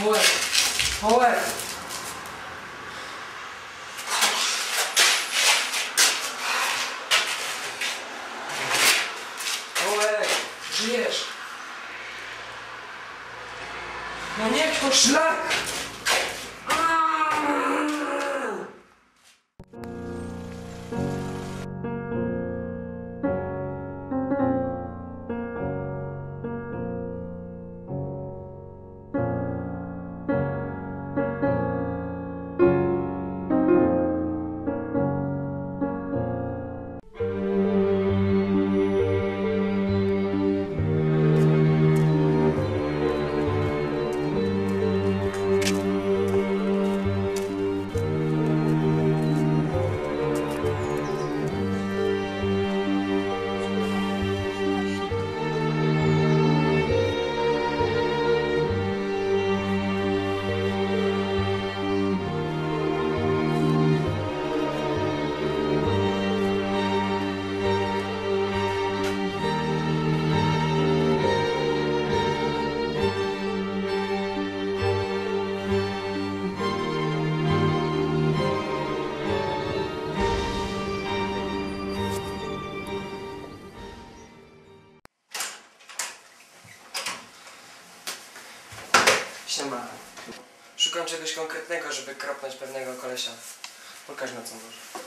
Połek. Połek. Połek. Żyjesz. No niech to szlak. Siema. Szukam czegoś konkretnego, żeby kropnąć pewnego kolesia. Pokaż na co może.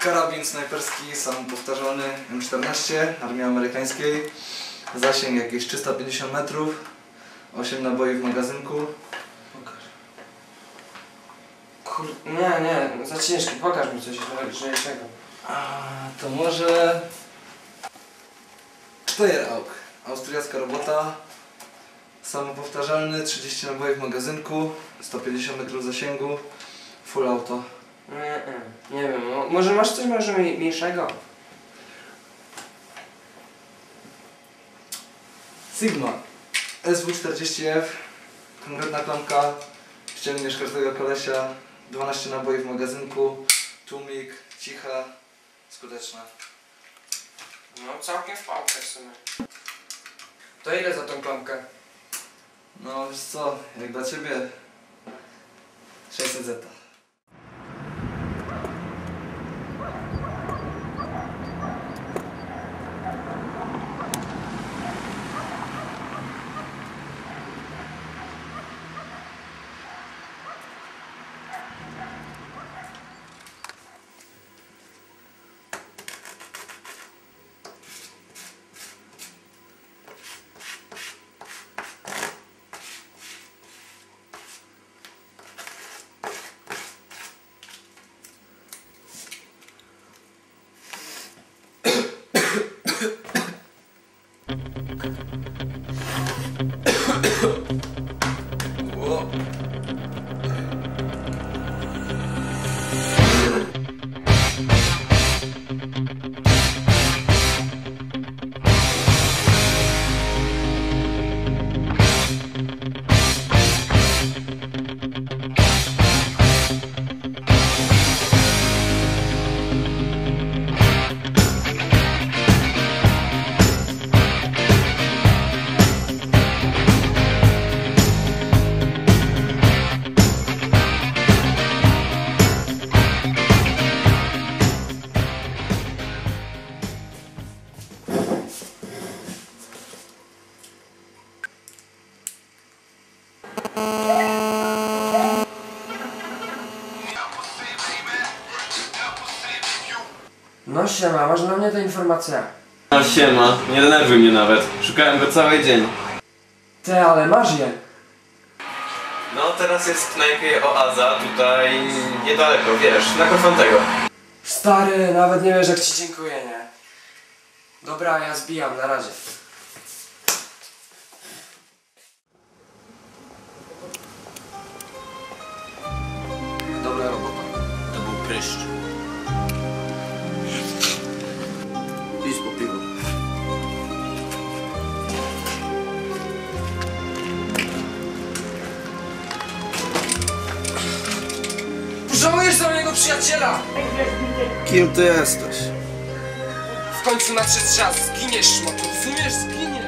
Karabin snajperski samopowtarzalny M14 Armii Amerykańskiej. Zasięg jakieś 350 metrów. 8 naboi w magazynku. Pokaż. Kur... Nie, nie, za ciężki. Pokaż mi coś lżejszego. A to może... Steyr-Aug. Austriacka robota. Samopowtarzalny, 30 naboi w magazynku. 150 metrów zasięgu. Full auto. Nie, nie, nie wiem. mo- Może masz coś może mniej- mniejszego? Sigma SW40F Konkretna klamka Ściągniesz każdego kolesia 12 naboi w magazynku Tłumik, cicha, skuteczna No, całkiem w pałkę w sumie. To ile za tą klamkę? No wiesz co, jak dla Ciebie 600 zeta No siema, masz na mnie tę informację. No siema, nie denerwuj mnie nawet. Szukałem go cały dzień. Ty, ale masz je. No teraz jest w knajpie Oaza, tutaj niedaleko, wiesz, na Kofantego. Stary, nawet nie wiesz jak ci dziękuję, nie? Dobra, ja zbijam, na razie. Dobra robota To był pryszcz. Przyjaciela! Kim ty jesteś? W końcu nadszedł czas, zginiesz, szmotu, rozumiesz? Zginiesz!